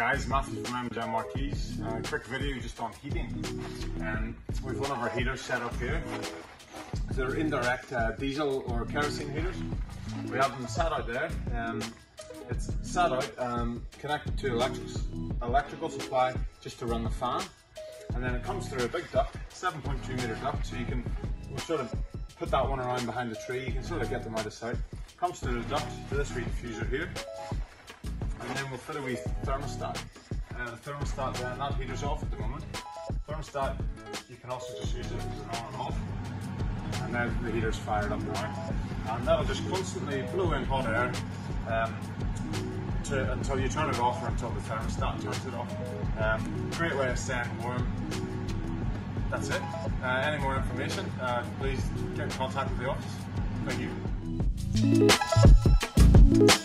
Matthew from MJ Marquees. Uh, quick video just on heating. Um, we've one of our heaters set up here. They're indirect uh, diesel or kerosene heaters. We have them set out there. Um, it's set out, um, connected to electric, electrical supply just to run the fan. And then it comes through a big duct, 7.2 meter duct, so you can we'll sort of put that one around behind the tree. You can sort of get them out of sight. Comes through the duct to this wee diffuser here. We'll a wee thermostat. Uh, the thermostat then, that heater's off at the moment. Thermostat, you can also just use it as an on and off. And then the heater's fired up now. And that'll just constantly blow in hot air um, to, until you turn it off or until the thermostat turns it off. Um, great way of staying warm. That's it. Uh, any more information, uh, please get in contact with the office. Thank you.